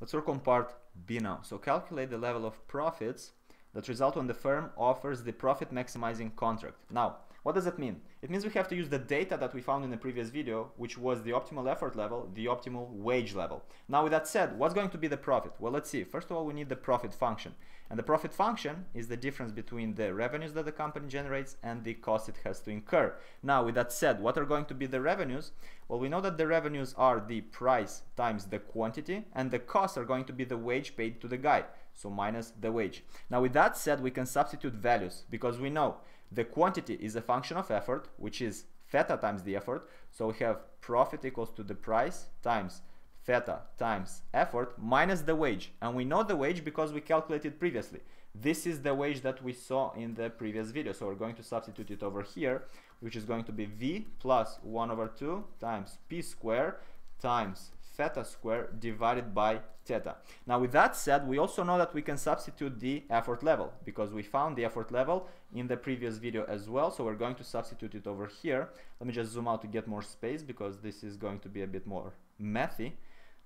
Let's work on part B now. So calculate the level of profits that result when the firm offers the profit maximizing contract. Now, what does that mean? It means we have to use the data that we found in the previous video, which was the optimal effort level, the optimal wage level. Now with that said, what's going to be the profit? Well, let's see. First of all, we need the profit function. And the profit function is the difference between the revenues that the company generates and the cost it has to incur. Now with that said, what are going to be the revenues? Well, we know that the revenues are the price times the quantity and the costs are going to be the wage paid to the guy. So minus the wage. Now with that said, we can substitute values because we know the quantity is a function of effort, which is theta times the effort. So we have profit equals to the price times theta times effort minus the wage. And we know the wage because we calculated previously. This is the wage that we saw in the previous video. So we're going to substitute it over here, which is going to be V plus 1 over 2 times P square times theta squared divided by theta. Now with that said, we also know that we can substitute the effort level because we found the effort level in the previous video as well. So we're going to substitute it over here. Let me just zoom out to get more space because this is going to be a bit more methy.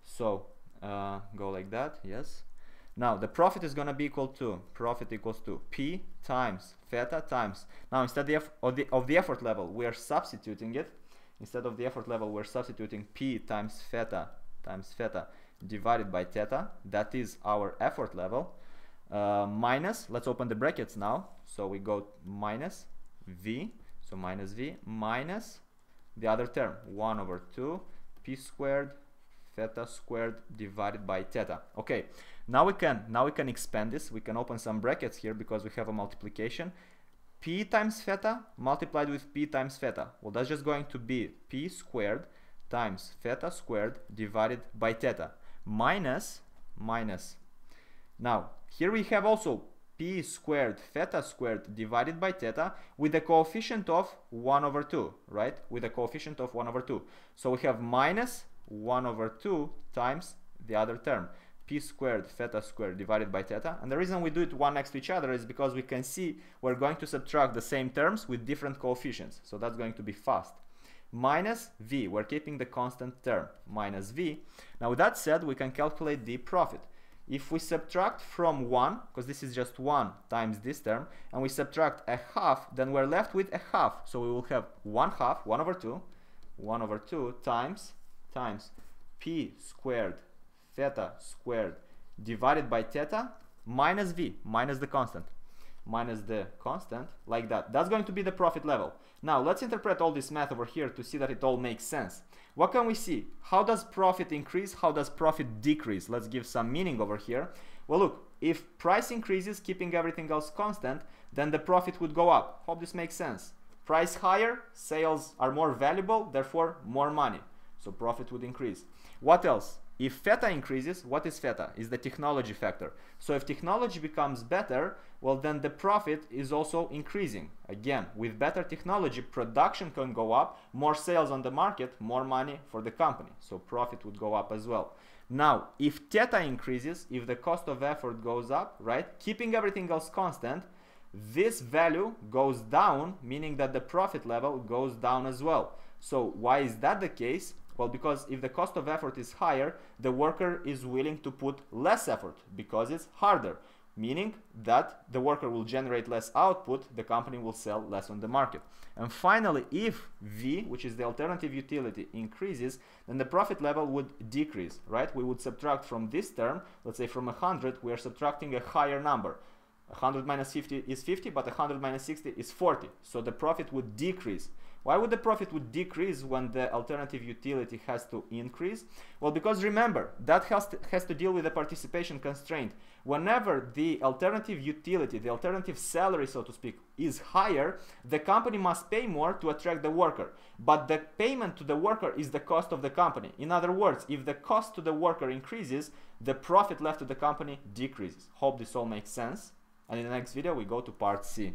So uh, go like that, yes. Now the profit is going to be equal to profit equals to P times theta times. Now instead of the, of the effort level, we are substituting it. Instead of the effort level, we're substituting P times theta times theta divided by theta, that is our effort level, uh, minus, let's open the brackets now, so we go minus V, so minus V, minus the other term, 1 over 2 p squared theta squared divided by theta. Okay, now we can now we can expand this. We can open some brackets here because we have a multiplication. p times theta multiplied with p times theta. Well, that's just going to be p squared times theta squared divided by theta. Minus minus. Now here we have also p squared theta squared divided by theta with a coefficient of 1 over 2 right? With a coefficient of 1 over 2 so we have minus 1 over 2 times the other term. P squared theta squared divided by theta. And the reason we do it one next to each other is because we can see we're going to subtract the same terms with different coefficients. So that's going to be fast minus v. We're keeping the constant term, minus v. Now with that said, we can calculate the profit. If we subtract from 1, because this is just 1 times this term, and we subtract a half, then we're left with a half. So we will have 1 half, 1 over 2, 1 over 2 times, times p squared theta squared divided by theta minus v, minus the constant minus the constant like that. That's going to be the profit level. Now let's interpret all this math over here to see that it all makes sense. What can we see? How does profit increase? How does profit decrease? Let's give some meaning over here. Well, look, if price increases, keeping everything else constant, then the profit would go up. Hope this makes sense. Price higher, sales are more valuable, therefore more money. So profit would increase. What else? If theta increases, what is theta? Is the technology factor. So if technology becomes better, well then the profit is also increasing. Again, with better technology, production can go up, more sales on the market, more money for the company. So profit would go up as well. Now, if theta increases, if the cost of effort goes up, right, keeping everything else constant, this value goes down, meaning that the profit level goes down as well. So why is that the case? Well, because if the cost of effort is higher, the worker is willing to put less effort because it's harder, meaning that the worker will generate less output, the company will sell less on the market. And finally, if V, which is the alternative utility, increases, then the profit level would decrease, right? We would subtract from this term, let's say from 100, we are subtracting a higher number. 100 minus 50 is 50, but 100 minus 60 is 40. So the profit would decrease. Why would the profit would decrease when the alternative utility has to increase? Well, because remember, that has to, has to deal with the participation constraint. Whenever the alternative utility, the alternative salary, so to speak, is higher, the company must pay more to attract the worker. But the payment to the worker is the cost of the company. In other words, if the cost to the worker increases, the profit left to the company decreases. Hope this all makes sense. And in the next video, we go to part C.